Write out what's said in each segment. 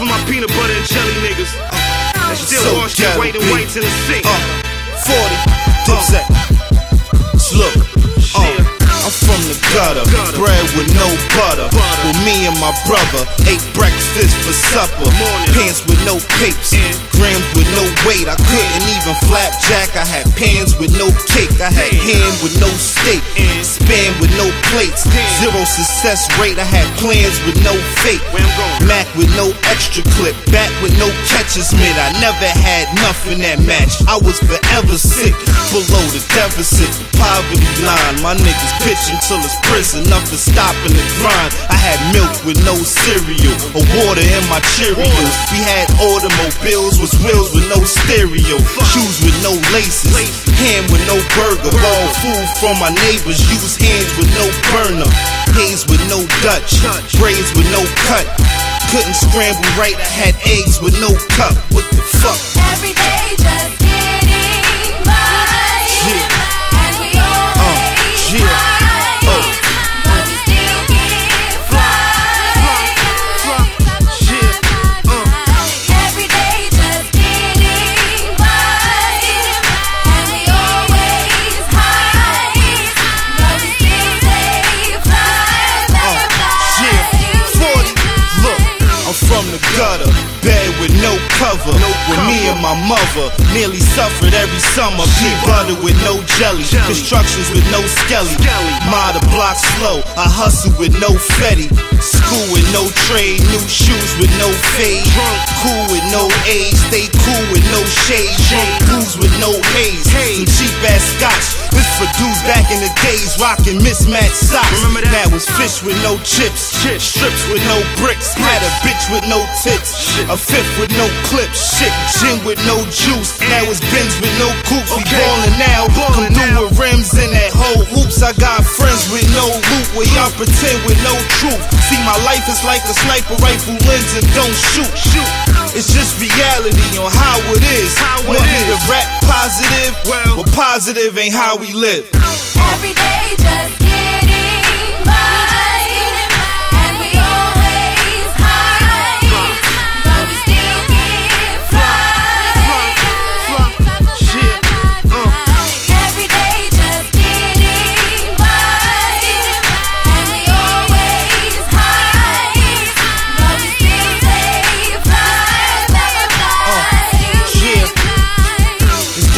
for my peanut butter and jelly niggas. That still So wash their white and B. whites in the sink. Uh, 40, Dipset. With no butter. Butter. Well, me and my brother ate breakfast for supper. Morning. Pants with no papes, And? grams with no weight. I couldn't even flapjack. I had pans with no cake. I had Damn. ham with no steak, And? span with no plates. Damn. Zero success rate. I had plans with no fake. Where I'm going? Mac with no extra clip, back with no I never had nothing that matched. I was forever sick, below the deficit, poverty line. My niggas pitching till it's prison, nothing stopping the grind. I had milk with no cereal, or water in my Cheerios. We had automobiles with wheels with no stereo, shoes with no laces, ham with no burger, ball food from my neighbors. Use hands with no burner, haze Dutch, braids with no cut. Couldn't scramble right, I had eggs with no cup. What the gutter, bed with no cover. with me and my mother, nearly suffered every summer. Pea butter with no jelly, constructions with no skelly. Ma the block slow, I hustle with no fetty. School with no trade, new shoes with no fade. Cool with no age, stay cool with no shade. Booze with no. Haze. Some cheap ass scotch. Dudes back in the days rocking mismatched socks. Remember that? That was fish with no chips, strips with no bricks. Had a bitch with no tits, a fifth with no clips. Shit, gin with no juice. Now it's Benz with no coops. We ballin' now, Ballin' now. with rims and that whole hoops. I got friends with no loot, where y'all pretend with no truth. See, my life is like a sniper rifle lens and don't shoot. Shoot. It's just reality on how it is. How it Want me to rap positive? Well- well, positive ain't how we live. Every day just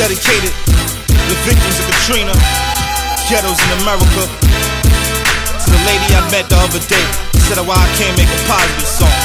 dedicated the victims of Katrina, ghettos in America. To the lady I met the other day, said why I can't make a positive song.